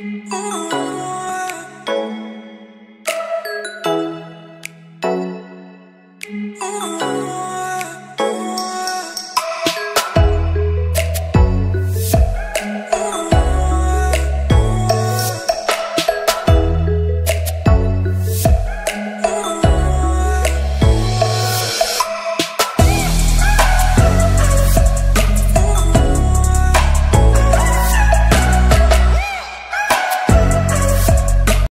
Oh.